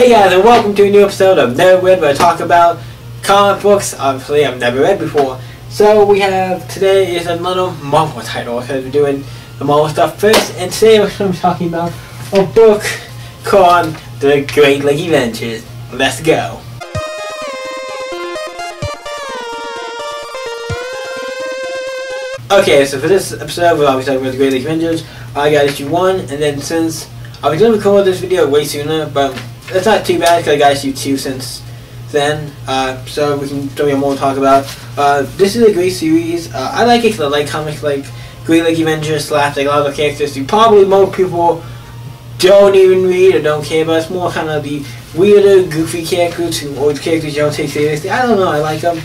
Hey guys, and welcome to a new episode of Never Read, where I talk about comic books. Obviously, I've never read before. So we have today is another Marvel title because we're doing the Marvel stuff first, and today we're going to be talking about a book called The Great Lake Avengers. Let's go. Okay, so for this episode, we'll obviously talking about the Great Lake Avengers. I got issue one, and then since I was gonna record this video way sooner, but it's not too bad because I got issue two since then. Uh, so we can you more to talk about. Uh, this is a great series. Uh, I like it because I like comics like Great Lake Avengers, slapstick, a lot of characters who probably most people don't even read or don't care about. It's more kind of the weirder, goofy characters who or characters you don't take seriously. I don't know. I like them.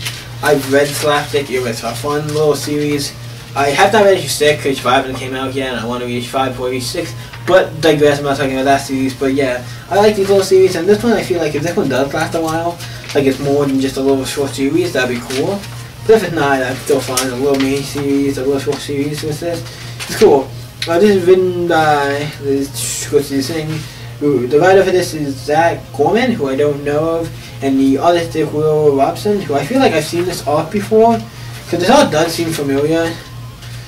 I've read Slapstick. It was a fun little series. I have not read issue 6 because 5 hasn't came out yet and I want to read issue 5 before issue 6. But digress, I'm not talking about that series. But yeah, I like these little series and this one I feel like if this one does last a while, like it's more than just a little short series, that'd be cool. But if it's not, I'm still fine. A little mini series, a little short series with this. It's cool. Uh, this is written by, this, thing? Ooh, the writer for this is Zac Gorman, who I don't know of, and the artist is Will Robson, who I feel like I've seen this art before. Because this art does seem familiar.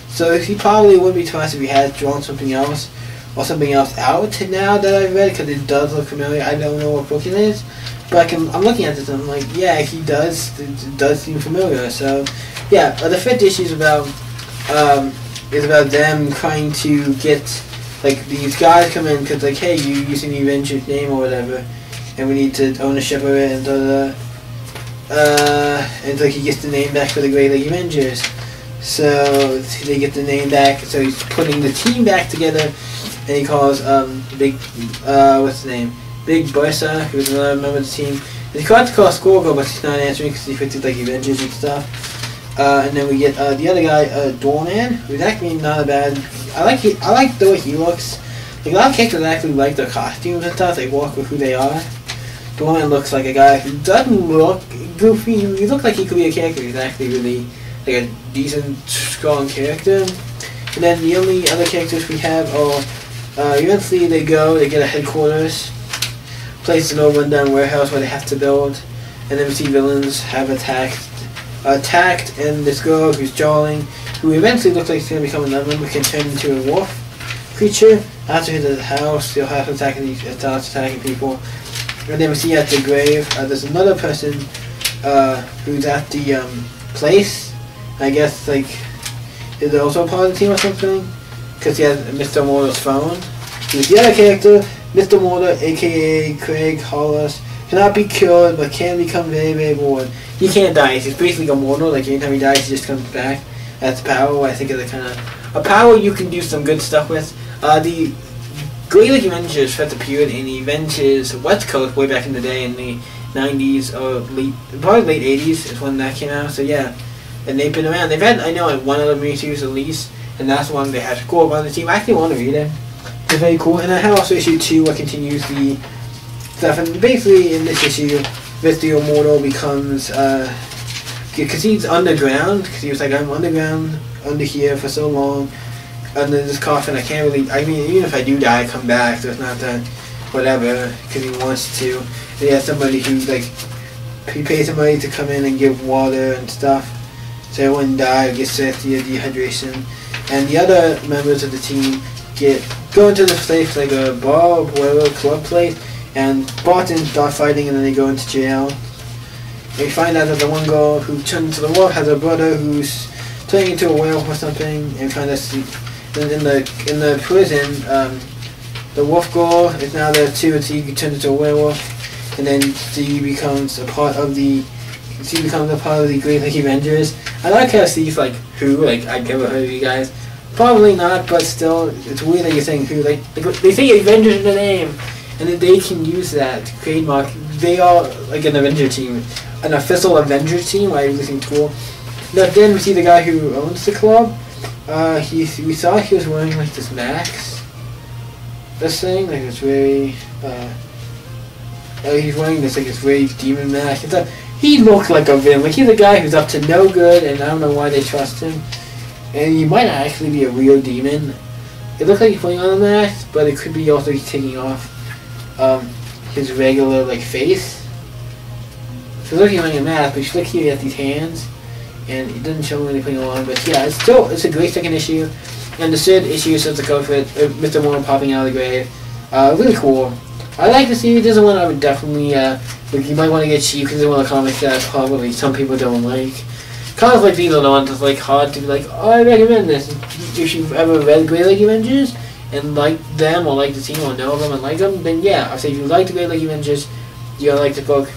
So he probably wouldn't be surprised if he had drawn something else or something else out now that I've read because it does look familiar. I don't know what book it is, but I can, I'm looking at this and I'm like, yeah, he does. It does seem familiar. So yeah, the fifth issue is about um, is about them trying to get like these guys come in because like, hey, you using the Avengers name or whatever, and we need to own a ship of it and da da. Uh, and like he gets the name back for the Great Lake Avengers. So they get the name back. So he's putting the team back together, and he calls um Big uh what's the name Big Bertha, who's another member of the team. And he tried to call Squirrel, but she's not answering because he with like Avengers and stuff. Uh, and then we get uh, the other guy, uh, Doorman, who's actually not a bad. I like he, I like the way he looks. Like a lot of characters actually like their costumes and stuff. They walk with who they are. Doorman looks like a guy who doesn't look goofy. He looks like he could be a character. He's actually really like a decent, strong character. And then the only other characters we have are uh, eventually they go, they get a headquarters, place an old rundown warehouse where they have to build, and we see villains have attacked, attacked, and this girl who's jawling, who eventually looks like she's gonna become another one, but can turn into a wolf creature. After does the house, they'll have to attacking these, starts attacking people. And then we see at the grave, uh, there's another person uh, who's at the um, place I guess like is also part of the team or something because he has Mr. Immortal's phone. The other character, Mr. Immortal, aka Craig Hollis, cannot be cured but can become very very bored. He can't die. He's basically immortal. Like anytime he dies, he just comes back. That's power. I think is a kind of a power you can do some good stuff with. Uh, the Great Lake Avengers first appeared in the Avengers West Coast way back in the day in the 90s or late, probably late 80s is when that came out. So yeah and they've been around. They've had I know like one other miniseries at least, and that's one they had Score on the team. I actually want to read it. It's very cool. And I have also issue two what continues the stuff. And basically in this issue, Mr. Immortal becomes uh because he's underground because he was like I'm underground under here for so long under this coffin. I can't really. I mean even if I do die, I come back. So it's not that whatever because he wants to. He has somebody who like he pays somebody to come in and give water and stuff so everyone died, gets sick, the dehydration, and the other members of the team get go into this place like a bar or whatever club place, and Barton start fighting, and then they go into jail. They find out that the one girl who turned into the wolf has a brother who's turning into a werewolf or something, and find out in, in the in the prison, um, the wolf girl is now there too, and she turns into a werewolf, and then she becomes a part of the she becomes a part of the Great Lake Avengers. I like how Steve's like, who? Like, I've never heard of you guys. Probably not, but still, it's weird that you're saying who. Like, they say Avengers in the name, and that they can use that trademark. They are like an Avenger team, an official Avenger team. I really think cool. Now, then we see the guy who owns the club. Uh, he we saw he was wearing like this max. This thing, like it's very. Uh, uh, he's wearing this like it's very demon mask. It's a he looked like a villain. Like he's a guy who's up to no good, and I don't know why they trust him. And he might actually be a real demon. It looks like he's putting on a mask, but it could be also he's taking off. Um, his regular like face. So looking at your map, but look here at these hands, and it doesn't show anything on. But yeah, it's still it's a great second issue, and the third issue since the uh, Mr. Warren popping out of the grave, uh, really cool. I like the series. This is one I would definitely. Uh, you might want to get cheap because it's one of the comics that probably some people don't like. Comics like these are the ones that's like hard to be like, oh, I recommend this. If you've ever read Great Lake Avengers and like them or like the team or know them and like them, then yeah, I say if you like the Great Lake Avengers, you're gonna like the book.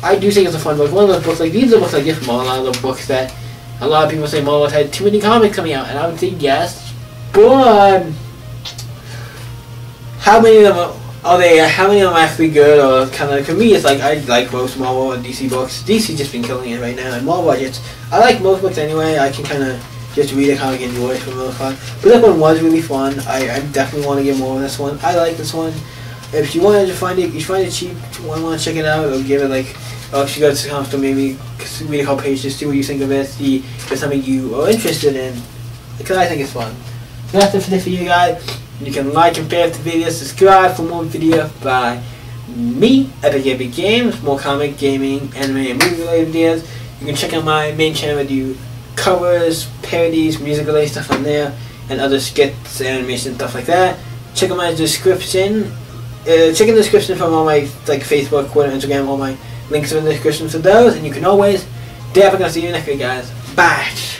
I do think it's a fun book. One of those books, like these are books I get from a lot of the books that a lot of people say Marvel had too many comics coming out, and I would say yes, but how many of them are they? Uh, how many of them actually good or kind of? For me, it's like I like most Marvel and DC books. DC just been killing it right now, and Marvel, just I like most books anyway. I can kind of just read it, kind of enjoy it for the most part. But this one was really fun. I, I definitely want to get more of this one. I like this one. If you wanted to find it, you find it cheap. One want to check it out or give it like Oh, if you go to store, maybe read a couple pages, to see what you think of it, see if it's something you are interested in. Because I think it's fun. That's it for this video, guys. You can like and favorite the video, subscribe for more videos by me, Epic Epic Games, more comic, gaming, anime, and movie related videos. You can check out my main channel, I do covers, parodies, music related stuff on there, and other skits, animation, stuff like that. Check out my description. Uh, check in the description from all my like Facebook, Twitter, Instagram, all my Links are in the description for those, and you can always definitely see you next week, guys. Bye.